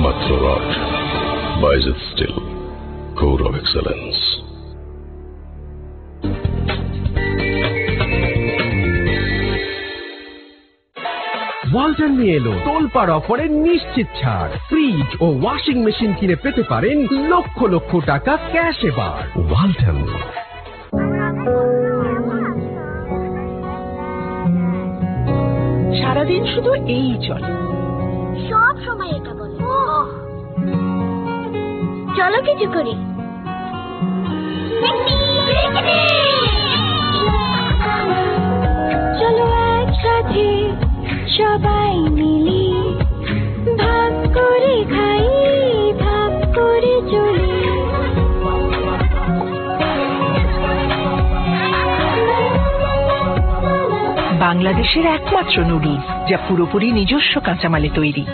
একমাত্র rod Baizid steel core of excellence Walton নিয়ে এলো তোলপাড় অফারে নিশ্চিত ছাড়। ফ্রিজ ও ওয়াশিং মেশিন কিনে পেতে পারেন লক্ষ লক্ষ টাকা ক্যাশ এবার। ওয়ালটন সারাদিন শুধু এই চলে। সব সময় এটা চলো কিছু করি। চলো একসাথে সবাই মিলি ভাগ করে খাই, ভাগ করে চলি। বাংলাদেশের একমাত্র নুডলস, যা পুরোপুরি নিজস্ব কাঁচামালে তৈরি।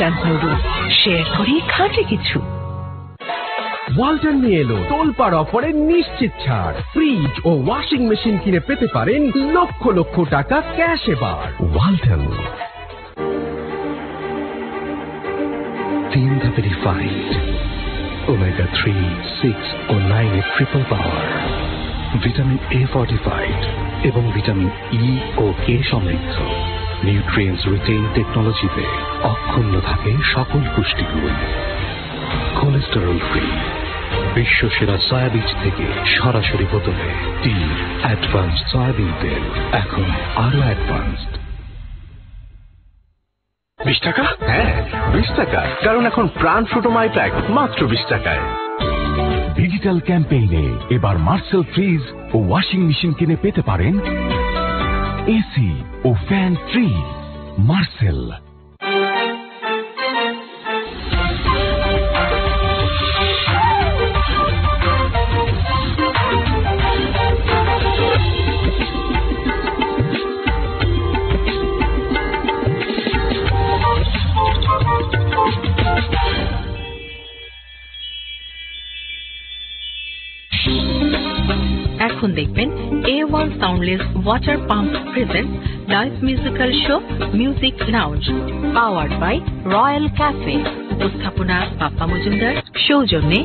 ইনস্ট্যান্ট নুডলস শেয়ার করি খাঁটি কিছু। ওয়ালটন নিয়ে এলো তোলপাড় অফারে নিশ্চিত ছাড়। ফ্রিজ ও ওয়াশিং মেশিন কিনে পেতে পারেন লক্ষ লক্ষ টাকা ক্যাশ এবার। ওয়ালটন তিন refined omega three six O nine triple power vitamin A fortified এবং ভিটামিন ই ও কে সমৃদ্ধ। নিউট্রিয়েন্টস রিটেইন টেকনোলজিতে অক্ষুণ্ণ থাকে সকল পুষ্টিগুণ। কোলেস্টেরল ফ্রি বিশ্ব সেরা সয়াবিজ থেকে সরাসরি বোতলে টি অ্যাডভান্সড সয়াবিন তেল এখন আরও অ্যাডভান্সড বিশ টাকা? হ্যাঁ বিশ টাকা। কারণ এখন প্রাণ ফ্রুটোমাই প্যাক মাত্র বিশ টাকায়। ডিজিটাল ক্যাম্পেইনে এবার মার্সেল ফ্রিজ ও ওয়াশিং মেশিন কিনে পেতে পারেন এসি ও ফ্যান ফ্রি মার্সেল এখন দেখবেন A one soundless water pump present live musical show music lounge powered by royal cafe উপস্থাপনা পাপ্পা মজুমদার, সৌজন্যে।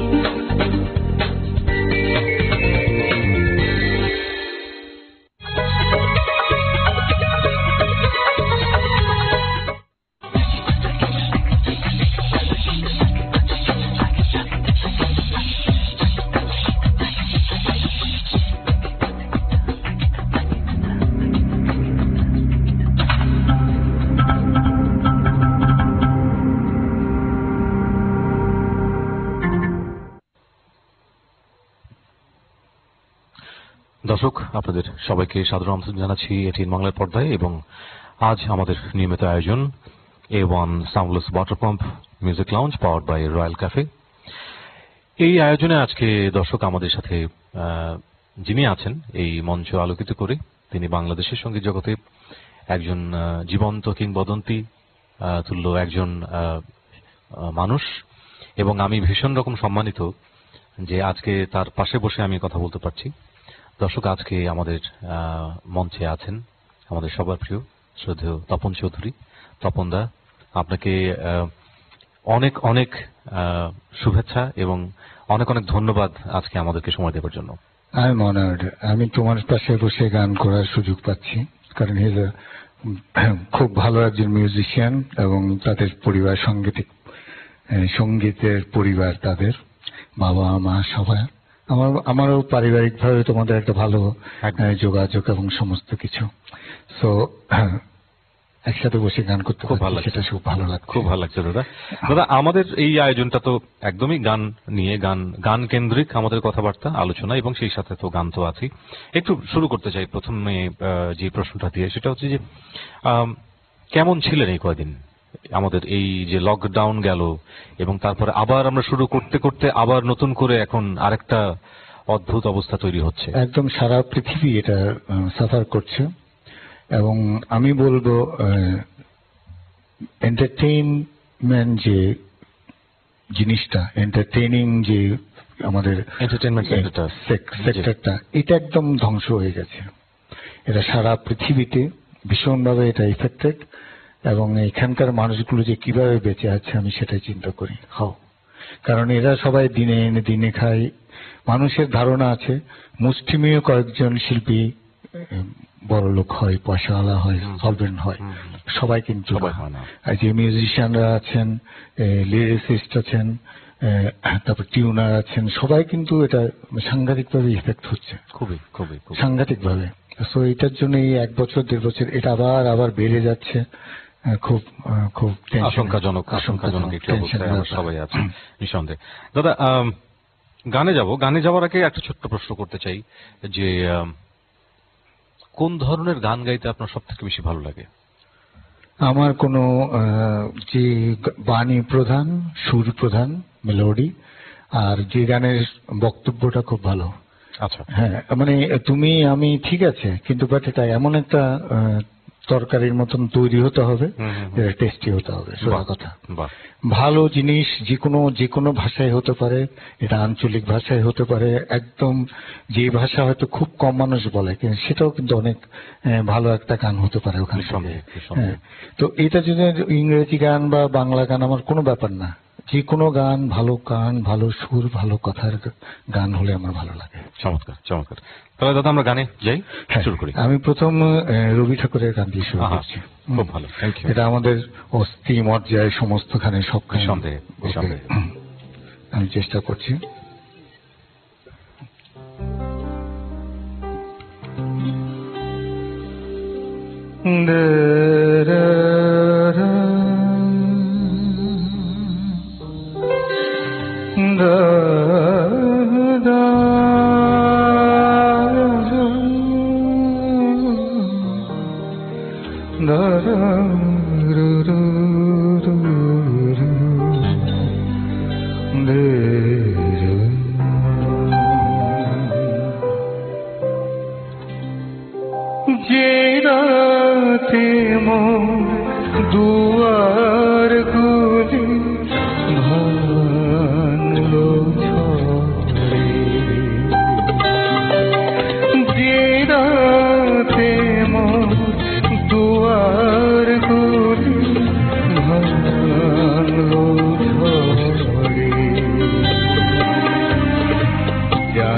দর্শক, আপনাদের সবাইকে সাধারণ আমন্ত্রণ জানাচ্ছি এটি বাংলার পর্দায় এবং আজ আমাদের নিয়মিত আয়োজন A one soundless water pump music lounge powered by royal cafe এই আয়োজনে আজকে দর্শক আমাদের সাথে যিনি আছেন, এই মঞ্চ আলোকিত করে তিনি বাংলাদেশের সংগীত জগতে একজন জীবন্ত কিংবদন্তি তুল্য একজন মানুষ এবং আমি ভীষণ রকম সম্মানিত যে আজকে তার পাশে বসে আমি কথা বলতে পারছি। দর্শক, আজকে আমাদের মঞ্চে আছেন আমাদের সবার প্রিয় শ্রদ্ধেয় তপন চৌধুরী। তপন দা, আপনাকে অনেক অনেক শুভেচ্ছা এবং অনেক অনেক ধন্যবাদ আজকে আমাদেরকে সময় দেওয়ার জন্য। আই এম আমি তোমার পাশে বসে গান করার সুযোগ পাচ্ছি, কারণ হিজ খুব ভালো একজন মিউজিশিয়ান এবং তাদের পরিবার, সঙ্গীতিক সঙ্গীতের পরিবার তাদের বাবা মা সবাই। আমার আমারও পারিবারিকভাবে তোমাদের একটা ভালো যোগাযোগ এবং সমস্ত কিছু। সো একসাথে বসে গান করতে খুব ভালো সেটা খুব ভালো লাগছে। খুব ভালো লাগছে দাদা। দাদা আমাদের এই আয়োজনটা তো একদমই গান নিয়ে গান গান কেন্দ্রিক আমাদের কথাবার্তা আলোচনা এবং সেই সাথে তো গান তো আছেই। একটু শুরু করতে চাই প্রথমে যে প্রশ্নটা দিয়ে সেটা হচ্ছে যে কেমন ছিলেন এই কয়দিন? আমাদের এই যে লকডাউন গেল এবং তারপরে আবার আমরা শুরু করতে করতে আবার নতুন করে এখন আরেকটা অদ্ভুত অবস্থা তৈরি হচ্ছে। একদম সারা পৃথিবী এটা সাফার করছে এবং আমি বলব এন্টারটেইনমেন্ট যে জিনিসটা এন্টারটেইনিং যে আমাদের Entertainment সেক্টরটা এটা একদম ধ্বংস হয়ে গেছে। এটা সারা পৃথিবীতে ভীষণভাবে এটা ইফেক্টেড এবং এখানকার মানুষগুলো যে কীভাবে বেঁচে আছে আমি সেটাই চিন্তা করি। হাও। কারণ এরা সবাই দিনে এনে দিনে খায়। মানুষের ধারণা আছে মুষ্টিমেয় কয়েকজন শিল্পী বড় লোক হয় পয়সাওয়ালা হয় সলভেন্ট হয়। সবাই কিন্তু। আর যে মিউজিশিয়ানরা আছেন লিরিসিস্ট আছেন তারপর টিউনার আছেন সবাই কিন্তু এটা সাংঘাতিকভাবে ইফেক্ট হচ্ছে। খুবই খুবই খুবই। সাংঘাতিক ভাবে সো এটার জন্য এই এক বছর দেড় বছর এটা আবার আবার বেড়ে যাচ্ছে। খুব খুব আশঙ্কাজনক আশঙ্কাজনক একটি অবস্থায় আমরা সবাই আছি নিঃসন্দেহে। দাদা গানে যাব। গানে যাওয়ার আগে একটা ছোট্ট প্রশ্ন করতে চাই যে কোন ধরনের গান গাইতে আপনার সব থেকে বেশি ভালো লাগে? আমার কোনো যে বাণী প্রধান সুর প্রধান মেলোডি আর যে গানের বক্তব্যটা খুব ভালো। আচ্ছা। হ্যাঁ মানে তুমি আমি ঠিক আছে কিন্তু বাট এটা এমন একটা তরকারির মতন তৈরি হতে হবে। যেটা টেস্টি হতে হবে সোজা কথা। ভালো জিনিস যে কোনো যে কোনো ভাষায় হতে পারে এটা আঞ্চলিক ভাষায় হতে পারে একদম যে ভাষা হয়তো খুব কম মানুষ বলে কিন্তু সেটাও কিন্তু অনেক ভালো একটা গান হতে পারে ওখান। হ্যাঁ। তো এটা যদি ইংরেজি গান বা বাংলা গান আমার কোনো ব্যাপার না। যে কোনো গান ভালো গান ভালো সুর ভালো কথার গান হলে আমার ভালো লাগে। চমৎকার চমৎকার। তাহলে দাদা আমরা গানে যাই হ্যাঁ, শুরু করি। আমি প্রথম রবি ঠাকুরের গান দিয়ে শুরু করছি। খুব ভালো, thank you. এটা আমাদের অস্থি মজ্জায় সমস্তখানে সবখানে নিঃসন্দেহে, নিঃসন্দেহে। আমি চেষ্টা করছি। যে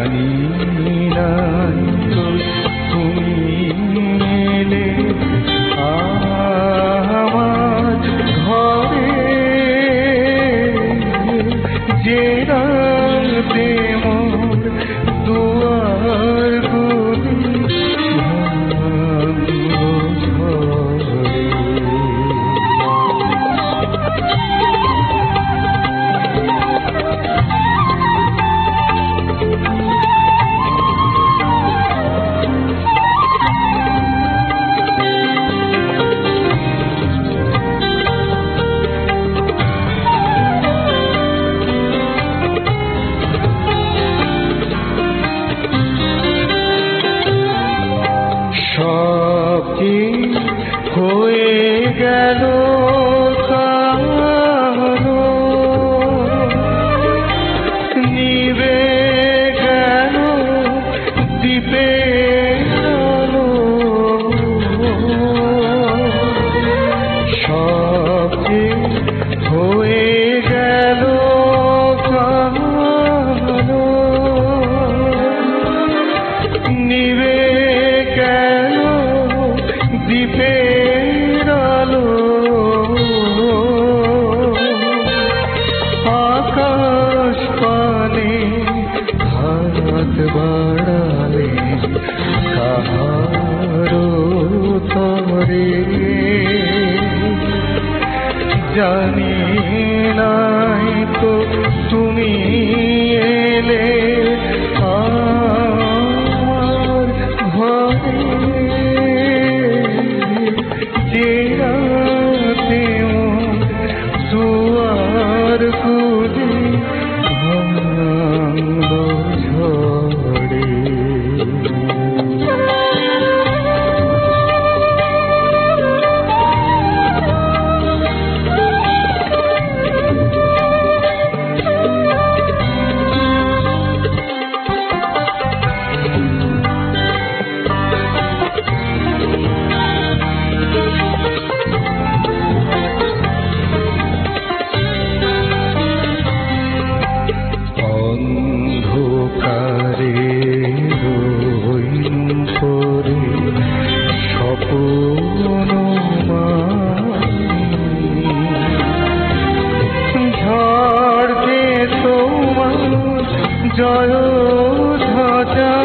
நீனாய் Felipe. জয় ধ্বজা